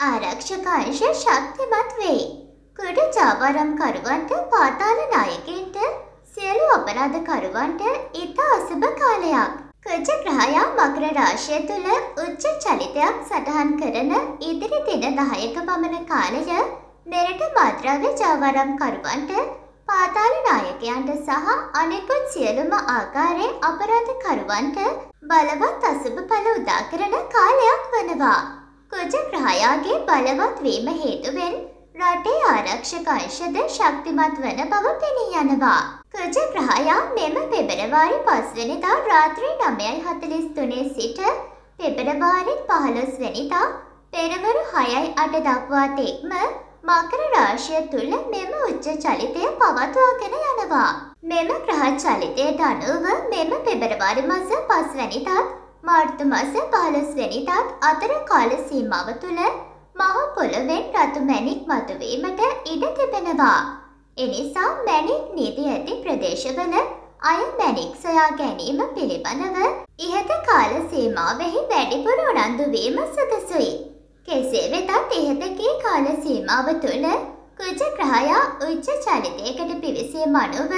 ආරක්ෂක අංශ ශක්තිමත් වෙයි. කුඩ ජාවාරම්කරුවන්ට පාතාල නායකයින්ට සියලු අපරාධකරුවන්ට ඉතා අසුභ කාලයක්. කුජ ග්‍රහයා මකර රාශිය තුළ උච්ච චලිතයක් සටහන් කරන ඉදිරි දින දහයක පමණ කාලය මෙරට මද්‍රව්‍ය ජාවාරම්කරුවන්ට පාතාල නායකයන්ට සහ අනෙකුත් සියලුම ආකාරයේ අපරාධකරුවන්ට බලවත් අසුභ ඵල උදා කරන කාලයක් වනවා. කුජ ග්‍රහයාගේ බලවත් වීම හේතුවෙන් රටේ ආරක්ෂක අංශද ශක්තිමත් වන බව පෙනී යනවා. කුජ ග්‍රහයා මෙම පෙබරවාරි පස්වනිදා රාත්‍රී නමයයි හතලිස් තුනේ සිට පෙබරවාරි පහළොස් වනිදා පෙරවරු හයයි අට දක්වා තෙක්ම මකර රාශිය තුළ මෙම උච්ච චලිතය පවත්වාගෙන යනවා. මෙම ග්‍රහ චලිතයට අනුව මෙම පෙබරවාරි මස පස්වැනිතත් මාර්තු මස පහළොස්වැනිතත් අතර කාල සීමාව තුළ මහ පොළොවෙන් රතු මැණික් මතුවීමට ඉඩ තිබෙනවා. එනිසා මැණික් නීති ඇති ප්‍රදේශවල අය මැණික් සොයා ගැනීම පිළිබඳව ඉහත කාල සීමාවෙහි වැඩිපුර උනන්දු වීම සුදුසුයි. කෙසේ වෙතත් ඉහතකී කාල සීමාව තුළ කුජ ග්‍රහයා උච්ච චලිතයකට පිවිසීම අනුව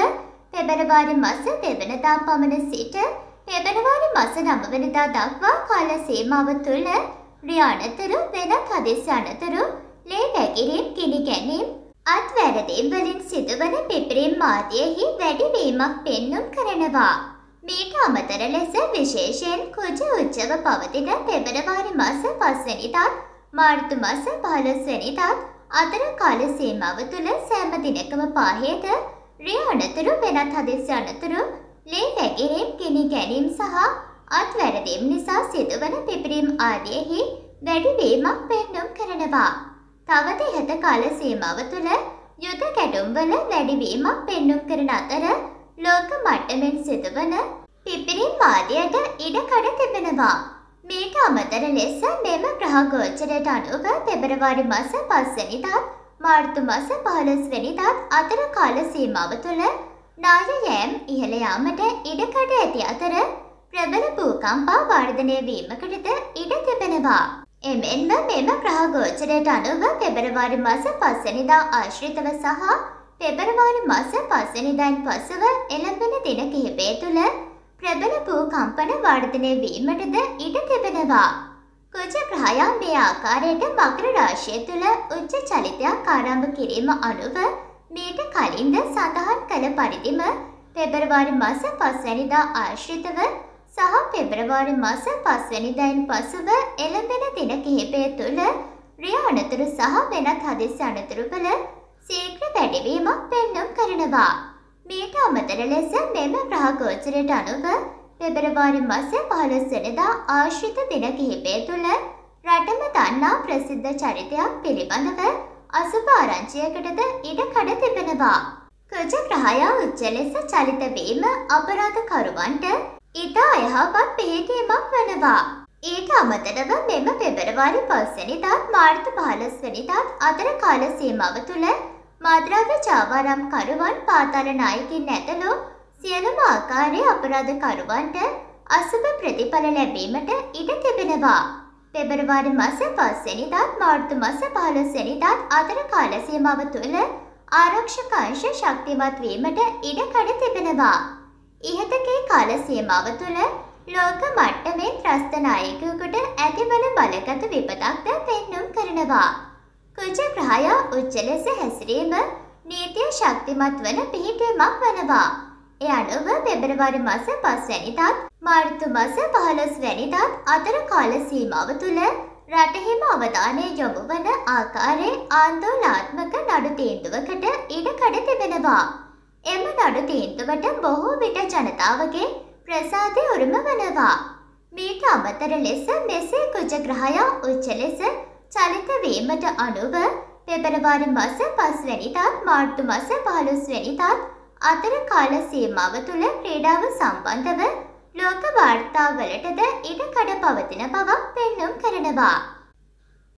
පෙබරවාරි මස දෙවනදා පමණ සිට පෙබරවාරි මස නවවනදා දක්වා කාල සීමාව තුළ රියානතුරු වෙනත් හදිසි අනතුරු ලේ වැගිරීම් ගිනි ගැනීම් අත් වැරදීම් වලින් සිදුවන පිපිරීම් මාධ්‍යයෙහි වැඩිවීමක් පෙන්නුම් කරනවා. මීට අමතර ලෙස විශේෂයෙන් කුජ උච්චව පවතින පෙබරවාරි මස පස්වැනිතත් මාර්තු මස පහළොස්වැනිතත් අතර කාල සීමාව තුළ සෑම දිනකම පාහේද රිය අනතුරු වෙනත් හදිසි අනතුරු ලේ වැගිරීම් ගිනි ගැනීම් සහ අත් වැරදීම් නිසා සිදුවන පිපිරීම් ආදියෙහි වැඩිවීමක් පෙන්නුම් කරනවා. තවද ඉහත කාල සීමාව තුළ යුද කැටුම්වල වැඩිවීමක් පෙන්නුම් කරන අතර ලෝක මට්ටමෙන් සිදුවන පිපිරීම් ආදියට ඉඩකඩ තිබෙනවා. මීට අමතර ලෙස මෙම ග්‍රහ ගෝචරයට අනුව පෙබරවාරි මස පස්වැනිදත් මාර්තු මස පහළොස්වැනිදත් අතර කාල සීමාව තුළ නාය යෑම් ඉහළ යාමට ඉඩකඩ ඇති අතර ප්‍රබල භූකම්පා වර්ධනය වීමකටද ඉඩ තිබෙනවා. එමෙන්ම මෙම ග්‍රහ ගෝචරයට අනුව පෙබරවාරි මස පස්වැනිදා ආශ්‍රිතව සහ පෙබරවාරි මස පස්වැනිදායින් පසුව එළඹෙන දින කිහිපය තුළ ප්‍රබල භූකම්පන වර්ධනය වීමටද ඉඩ තිබෙනවා. කුජ ග්‍රහයා මේ ආකාරයට මකර රාශිය තුළ උච්ච චලිතයක් ආරම්භ කිරීම අනුව මීට කලින්ද සඳහන් කළ පරිදිම පෙබරවාරි මස පස්වැනිදා ආශ්‍රිතව සහ පෙබරවාරි මස පස්වැනිදායින් පසුව එළඹෙන දින කිහිපය තුළ රිය අනතුරු සහ වෙනත් හදිසි අනතුරුවල සීක්‍ර වැඩිවීමක් පෙන්නුම් කරනවා. මීට අමතර ලෙස මෙම ග්‍රහ ගෝචරයට අනුව පෙබරවාරි මස පහළොස්වනදා ආශ්‍රිත දින කිහිපය තුළ රටම දන්නා ප්‍රසිද්ධ චරිතයක් පිළිබඳව අසුභ ආරංචියකටද ඉඩ කඩ තිබෙනවා. කුජ ග්‍රහයා උච්ච ලෙස චලිත වීම අපරාධකරුවන්ට ඉතා අයහපත් පිහිටීමක් වනවා. ඊට අමතරව මෙම පෙබරවාරි පස්වැනිදත් මාර්තු පහළොස්වැනිදත් අතර කාල සීමාව තුළ මද්‍රව්‍ය ජාවාරම් කරුවන් පාතාල නායකින් ඇතලු සියලුම ආකාරයේ අපරාධකරුවන්ට අසුභ ප්‍රතිඵල ලැබීමට ඉඩ තිබෙනවා. පෙබරවාරි මස පස්වැනිදත් මාර්තු මස පහළොස්වැනිදත් අතර කාල සීමාව තුළ ආරක්ෂක අංශ ශක්තිමත් වීමට ඉඩ කඩ තිබෙනවා. ඉහතකේ කාල සීමාව තුළ ලෝක මට්ටමේ ත්‍රස්ත නායකයෙකුට ඇතිවන බලගත විපතක්ද පෙන්නුම් කරනවා. කුජ ග්‍රහයා උච්ච ලෙස හැසිරීම නීතිය ශක්තිමත් වන පිහිටීමක් වනවා. එය අනුව පෙබරවාරි මස පස්වැනිදත් මාර්තු මස පහළොස් වැනිදත් අතර කාල සීමාව තුළ රටහිම අවධානය යොමු වන ආකාරයේ ආන්දෝලාත්මක නඩු තීන්දුවකට ඉඩ කඩ තිබෙනවා. එම නඩු තීන්දුවට බොහෝ විට ජනතාවගේ ප්‍රසාදය උරුම වනවා. මීට අමතර ලෙස මෙසේ කුජ ග්‍රහයා උච්ච ලෙස චලිත වීමට අනුව පෙබරවාරි මස පස්වැනිදත් මාර්තු මස පහළොස්වැනිදත් අතර කාල සීමාව තුළ ක්‍රීඩාව සම්බන්ධව ලෝක වාර්තාවලටද ඉඩ කඩ පවතින බවක් පෙන්නුම් කරනවා.